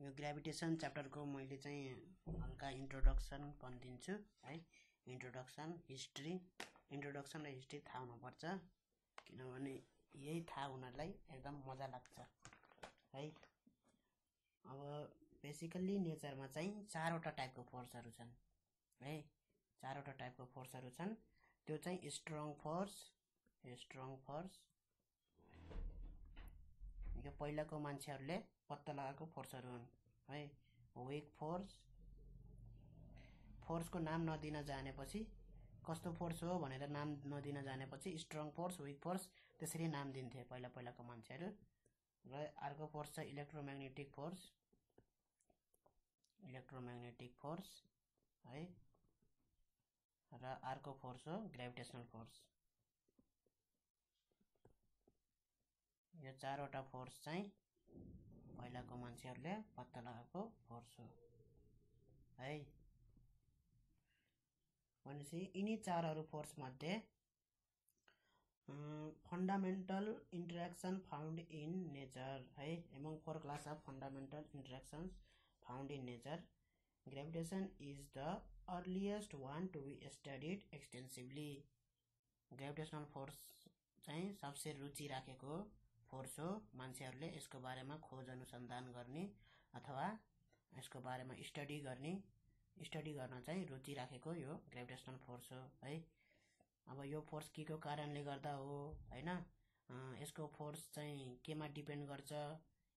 यो ग्रेभिटेसन च्याप्टरको मैले चाहिँ हल्का इन्ट्रोडक्सन भनिदिन्छु है। इन्ट्रोडक्सन हिस्ट्री इन्ट्रोडक्सन र हिस्ट्री थाहा हुनुपर्छ किनभने यही थाहा हुनलाई एकदम मजा लाग्छ है। अब बेसिकल्ली नेचरमा चाहिँ चारवटा टाइपको फोर्सहरू छन् है। चारवटा टाइपको फोर्सहरू छन्। त्यो चाहिँ स्ट्रङ फोर्स स्ट्रङ फोर्स यो पहिलाको मान्छेहरूले पत्ता लगाएको फोर्सहरू हुन्। है विक फोर्स फोर्सको नाम नदिन जानेपछि कस्तो फोर्स हो भनेर नाम नदिन जानेपछि स्ट्रङ फोर्स विक फोर्स त्यसरी नाम दिन्थे पहिला पहिलाको मान्छेहरू। र अर्को फोर्स छ इलेक्ट्रोम्याग्नेटिक फोर्स इलेक्ट्रोम्याग्नेटिक फोर्स है। र अर्को फोर्स हो ग्रेभिटेसनल फोर्स यो चारवटा फोर्स चाहिँ पहिलाको मान्छेहरूले पत्ता लगाएको फोर्स हो। है? भनेपछि यिनी चारहरू फोर्समध्ये fundamental interaction found in nature है? Among four class of fundamental interactions found in nature gravitation is the earliest one to be studied extensively gravitational force चाहिँ सबसे रुचि राखेको फोर्स हो मान्छेहरूले यसको बारेमा खोज अनुसन्धान गर्ने अथवा यसको बारेमा स्टडी गर्ने स्टडी गर्न चाहिँ रुचि राखेको यो ग्रेभिटेसनल फोर्स हो है। अब यो फोर्स के को कारणले गर्दा हो होइन? यसको फोर्स चाहिँ केमा डिपेन्ड गर्छ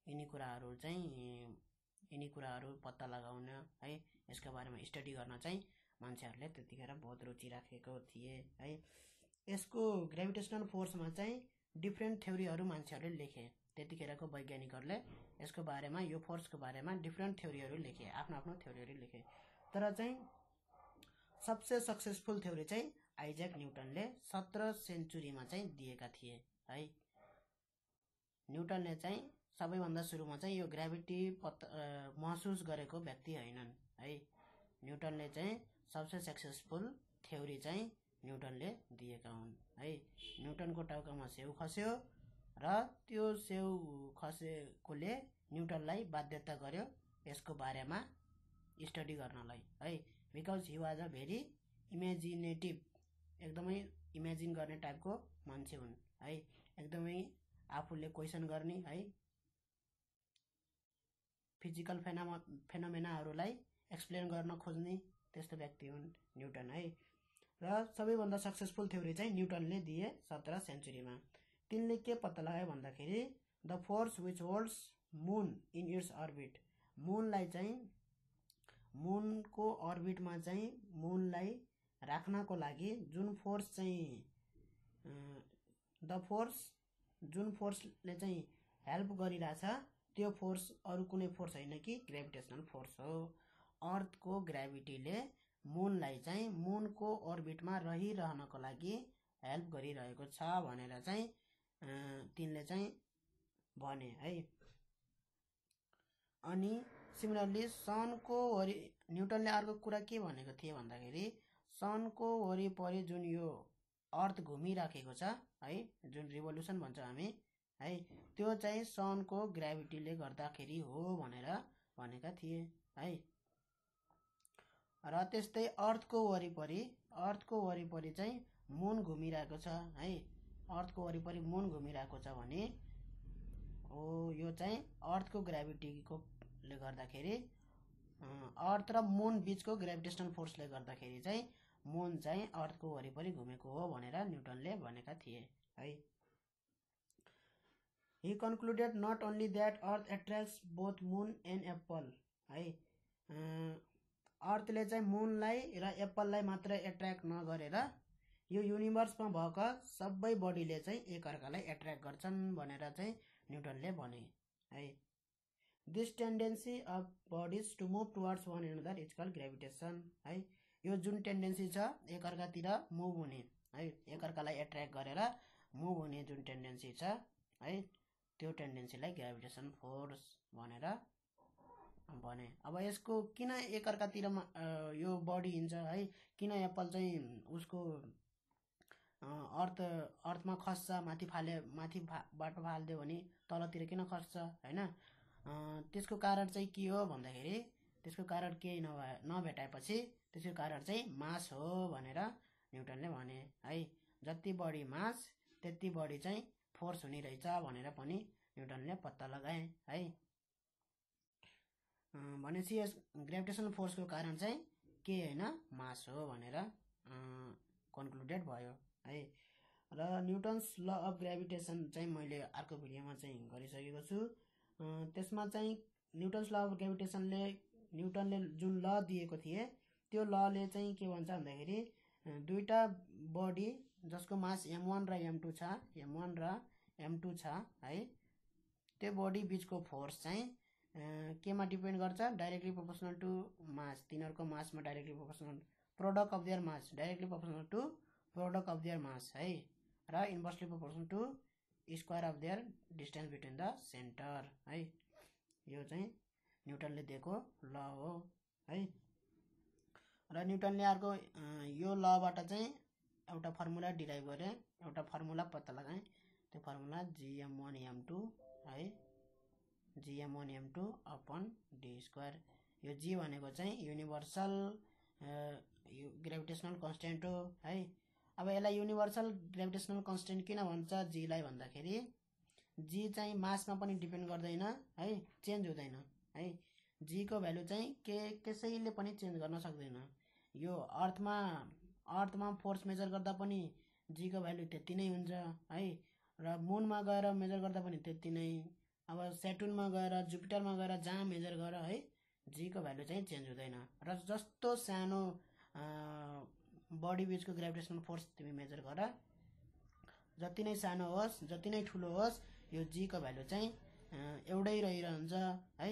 यिनी कुराहरू चाहिँ यिनी कुराहरू पत्ता लगाउन है। यसको बारेमा स्टडी गर्न चाहिँ मान्छेहरूले त्यतिखेर बहुत रुचि राखेको थिए है। यसको ग्रेभिटेसनल फोर्समा चाहिँ डिफ्रेन्ट थ्योरीहरू मान्छेहरूले लेखे। त्यतिखेरको वैज्ञानिकहरूले यसको बारेमा यो फोर्सको बारेमा डिफ्रेन्ट थ्योरीहरू लेखे आफ्नो आफ्नो थ्योरीहरू लेखे। तर चाहिँ सबसे सक्सेसफुल थ्योरी चाहिँ आइज्याक न्युटनले सत्र सेन्चुरीमा चाहिँ दिएका थिए है। न्युटनले चाहिँ सबैभन्दा सुरुमा चाहिँ यो ग्राभिटी पत् महसुस गरेको व्यक्ति होइनन् है। न्युटनले चाहिँ सबसे सक्सेसफुल थ्योरी चाहिँ न्युटनले दिएका हुन् है। न्युटनको टाउकामा सेउ खस्यो र त्यो सेउ खसेकोले न्युटनलाई बाध्यता गर्यो यसको बारेमा स्टडी गर्नलाई है। Because he was a very imaginative एकदमै इमेजिन गर्ने टाइपको मान्छे हुन् है। एकदमै आफूले क्वेसन गर्ने है। फिजिकल फेनामा फेनोमेनाहरूलाई एक्सप्लेन गर्न खोज्ने त्यस्तो व्यक्ति हुन् न्युटन है। र सबैभन्दा सक्सेसफुल थ्योरी चाहिँ न्युटनले दिए सत्र सेन्चुरीमा तिनले के पत्ता लगायो भन्दाखेरि the force which holds moon in its orbit मुनलाई चाहिँ मुनको अर्बिटमा चाहिँ मुनलाई राख्नको लागि जुन फोर्स चाहिँ द फोर्स जुन फोर्सले चाहिँ हेल्प गरिरहेछ त्यो फोर्स अरू कुनै फोर्स होइन कि ग्रेभिटेसनल फोर्स हो। अर्थको ग्रेभिटीले मुनलाई चाहिँ मुनको अर्बिटमा रहिरहनको लागि हेल्प गरिरहेको छ भनेर चाहिँ तिनले चाहिँ भने है। अनि सिमिलरली सनको वरि न्युटनले अर्को कुरा के भनेको थिए भन्दाखेरि सनको वरिपरि जुन यो अर्थ घुमिराखेको छ है जुन रिभोल्युसन भन्छ हामी है त्यो चाहिँ सनको ग्राभिटीले गर्दाखेरि हो भनेर भनेका थिए है। र त्यस्तै अर्थको वरिपरि अर्थको वरिपरि चाहिँ मुन घुमिरहेको छ है? अर्थको वरिपरि मुन घुमिरहेको छ भने हो यो चाहिँ अर्थको ग्राभिटीकोले गर्दाखेरि अर्थ र मुन बिचको ग्राभिटेसनल फोर्सले गर्दाखेरि चाहिँ मुन चाहिँ अर्थको वरिपरि घुमेको हो भनेर न्युटनले भनेका थिए है? He concluded not only that earth attracts both moon and apple है? अर्थले चाहिँ मुनलाई र एप्पललाई मात्र एट्र्याक्ट नगरेर यो युनिभर्समा भएका सबै बडीले चाहिँ एकअर्कालाई एट्र्याक्ट गर्छन् भनेर चाहिँ न्युटनले भने है। This tendency of bodies to move towards one another is call gravitation है। यो जुन टेन्डेन्सी छ एकअर्कातिर मुभ हुने है। एकअर्कालाई एट्र्याक्ट गरेर मुभ हुने जुन टेन्डेन्सी छ है। त्यो टेन्डेन्सीलाई ग्रेभिटेसन फोर्स भनेर भने। अब यसको किन एकअर्कातिर यो बडी हिँड्छ है? किन एप्पल चाहिँ उसको अर्थ अर्थमा खस्छ माथि फाले माथि बाटो फालिदियो भने तलतिर किन खस्छ होइन? त्यसको कारण चाहिँ के हो भन्दाखेरि त्यसको कारण केही नभए नभेटाएपछि त्यसको कारण चाहिँ मास हो भनेर न्युटनले भने है? जति बढी मास त्यति बढी चाहिँ फोर्स हुने रहेछ भनेर पनि न्युटनले पत्ता लगाए है? भनेपछि यस ग्रेभिटेसन फोर्सको कारण चाहिँ के होइन? मास हो भनेर कन्क्लुडेड भयो है? र न्युटन्स ल अफ ग्रेभिटेसन चाहिँ मैले अर्को भिडियोमा चाहिँ गरिसकेको छु। त्यसमा चाहिँ न्युटन्स ल अफ ग्रेभिटेसनले न्युटनले जुन ल दिएको थिए त्यो लले चाहिँ के भन्छ भन्दाखेरि दुईवटा बडी जसको मास एम वान र एम टू छ एम वान र एम टू छ है? त्यो बडी बिचको फोर्स चाहिँ केमा डिपेन्ड गर्छ? डाइरेक्टली प्रोपोर्सनल टु मास तिनीहरूको मासमा directly proportional product of their mass directly proportional to product of their mass है? र inversely proportional to square of their distance between the centre है? यो चाहिँ न्युटनले दिएको ल हो है? र न्युटनले अर्को यो लबाट चाहिँ एउटा फर्मुला डिराइभ गरेँ एउटा फर्मुला पत्ता लगाएँ। त्यो formula G M one M two है? G M one M two upon D square यो जी भनेको चाहिँ युनिभर्सल ग्रेभिटेसनल कन्सटेन्ट हो है? अब यसलाई युनिभर्सल ग्रेभिटेसनल कन्सटेन्ट किन भन्छ जीलाई भन्दाखेरि जी चाहिँ मासमा पनि डिपेन्ड गर्दैन है? चेन्ज हुँदैन है? जीको भ्यालु चाहिँ के कसैले पनि चेन्ज गर्न सक्दैन। यो अर्थमा अर्थमा फोर्स मेजर गर्दा पनि जीको भ्यालु त्यति नै हुन्छ है? र मुनमा गएर मेजर गर्दा पनि त्यति नै अब सेटुनमा गएर जुपिटरमा गएर जहाँ मेजर गर है जीको भ्यालु चाहिँ चेन्ज हुँदैन। र जस्तो सानो बडी बिचको ग्रेभिटेसनल फोर्स तिमी मेजर गर जति नै सानो होस् जति नै ठुलो होस् यो जीको भ्यालु चाहिँ एउटै रहिरहन्छ है।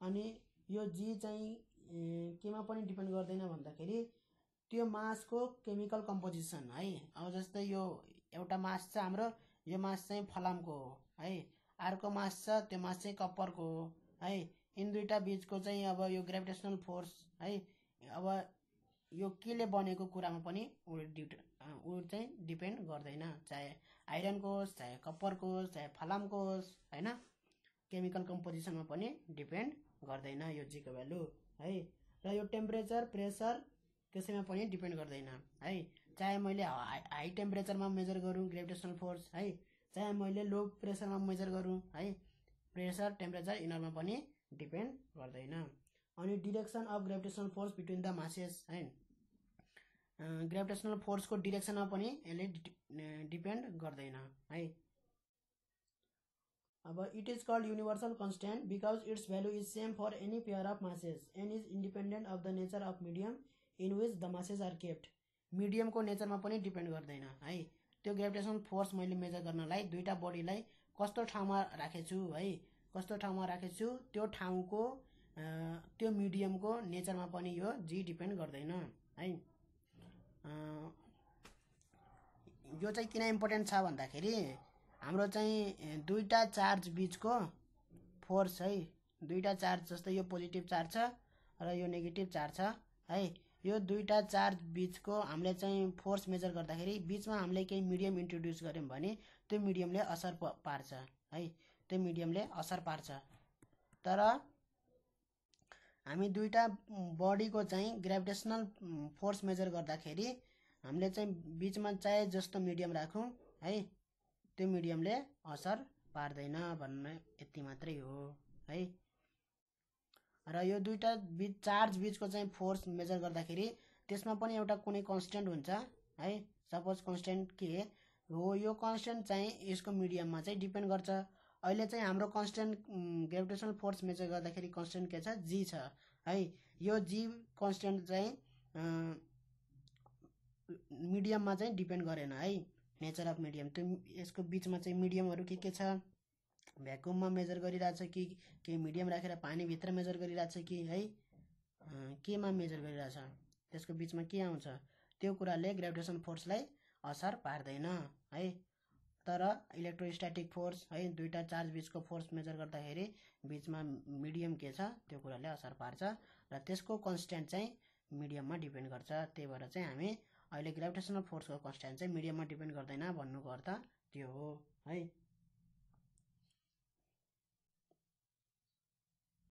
अनि यो जी चाहिँ केमा पनि डिपेन्ड गर्दैन भन्दाखेरि त्यो मासको केमिकल कम्पोजिसन है। अब जस्तै यो एउटा मास छ हाम्रो यो मास चाहिँ फलामको हो है। अर्को मास छ त्यो मास चाहिँ कप्परको हो है। यिन दुइटा बिचको चाहिँ अब यो ग्रेभिटेसनल फोर्स है। अब यो केले बनेको कुरामा पनि ऊ ड्युट ऊ चाहिँ डिपेन्ड गर्दैन चाहे आइरनको होस् चाहे कप्परको होस् चाहे फलामको होस् होइन। केमिकल कम्पोजिसनमा पनि डिपेन्ड गर्दैन यो जीको भ्यालु है। र यो टेम्परेचर प्रेसर त्यसैमा पनि डिपेन्ड गर्दैन है। चाहे मैले हाई टेम्परेचरमा मेजर गरौँ ग्रेभिटेसनल फोर्स है। चाहे मैले लो प्रेसरमा मेजर गरौँ है प्रेसर टेम्परेचर यिनीहरूमा पनि डिपेन्ड गर्दैन। अनि direction of gravitational force between the masses है। ग्रेभिटेसनल फोर्सको डिरेक्सनमा पनि यसले डिपेन्ड गर्दैन है। अब it is called universal constant because its value is same for any pair of masses and is independent of the nature of medium in which the masses are kept. मिडियमको नेचरमा पनि depend गर्दैन है। त्यो gravitational force मैले major गर्नलाई दुईवटा बडीलाई कस्तो ठाउँमा राखेछु है? कस्तो ठाउँमा राखेछु? त्यो ठाउँको त्यो मिडियमको नेचरमा पनि यो जी डिपेन्ड गर्दैन है? यो चाहिँ किन इम्पोर्टेन्ट छ भन्दाखेरि हाम्रो चाहिँ दुईवटा चार्ज बिचको फोर्स है? दुईवटा चार्ज जस्तै यो पोजिटिभ चार्ज छ र यो नेगेटिभ चार्ज छ है? यो दुईवटा चार्ज बिचको हामीले चाहिँ फोर्स मेजर गर्दाखेरि बिचमा हामीले केही मिडियम इन्ट्रोड्युस गऱ्यौँ भने त्यो मिडियमले असर पार्छ है? त्यो मिडियमले असर पार्छ। तर हामी दुईवटा बडीको चाहिँ ग्रेभिटेसनल फोर्स मेजर गर्दाखेरि हामीले चाहिँ बिचमा चाहे जस्तो मिडियम राखौँ है? त्यो मिडियमले असर पार्दैन भन्ने यति मात्रै हो है? र यो दुईवटा बिच चार्ज बिचको चाहिँ फोर्स मेजर गर्दाखेरि त्यसमा पनि एउटा कुनै कन्सटेन्ट हुन्छ है? सपोज कन्सटेन्ट के? हो यो कन्सटेन्ट चाहिँ यसको मिडियममा चाहिँ डिपेन्ड गर्छ। अहिले चाहिँ हाम्रो कन्सटेन्ट ग्रेभिटेसनल फोर्स मेजर गर्दाखेरि कन्सटेन्ट के छ? जी छ है? यो जी कन्सटेन्ट चाहिँ मिडियममा चाहिँ डिपेन्ड गरेन है? नेचर अफ मिडियम त्यो यसको बिचमा चाहिँ मिडियमहरू के के छ? भ्याकुममा मेजर गरिरहेछ कि केही मिडियम राखेर पानीभित्र मेजर गरिरहेछ कि है? केमा मेजर गरिरहेछ? त्यसको बिचमा के आउँछ? त्यो कुराले ग्रेभिटेसन फोर्सलाई असर पार्दैन है? तर इलेक्ट्रोस्ट्याटिक फोर्स है दुईवटा चार्ज बिचको फोर्स मेजर गर्दाखेरि बिचमा मिडियम के छ? त्यो कुराले असर पार्छ र त्यसको कन्सटेन्ट चाहिँ मिडियममा डिपेन्ड गर्छ। त्यही भएर चाहिँ हामी अहिले ग्रेभिटेसनल फोर्सको कन्सटेन्ट चाहिँ मिडियममा डिपेन्ड गर्दैन भन्नुको अर्थ त्यो हो है?